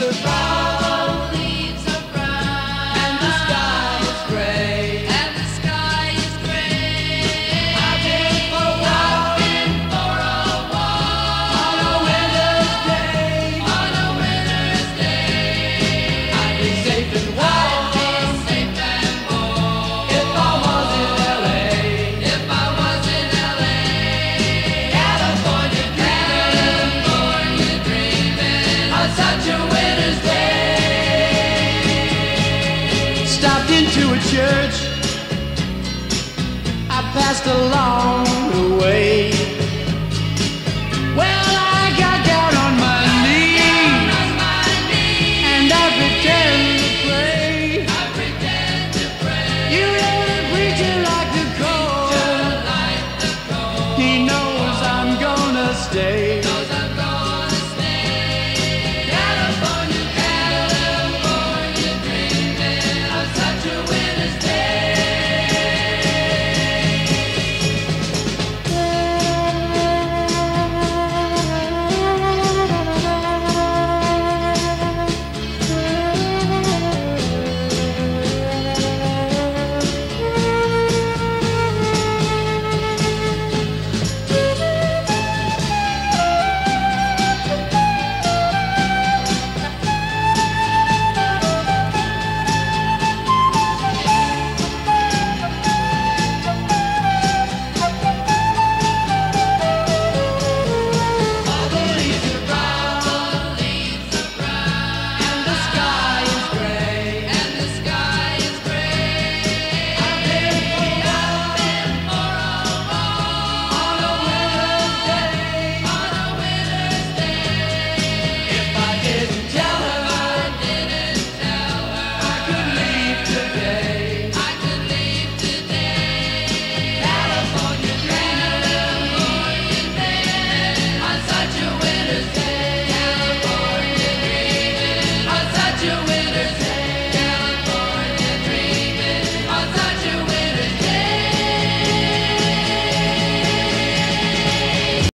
survive. passed along the way. Well, I got down on my knees, and I pretend to pray. You know the preacher like the cold. He knows I'm gonna stay.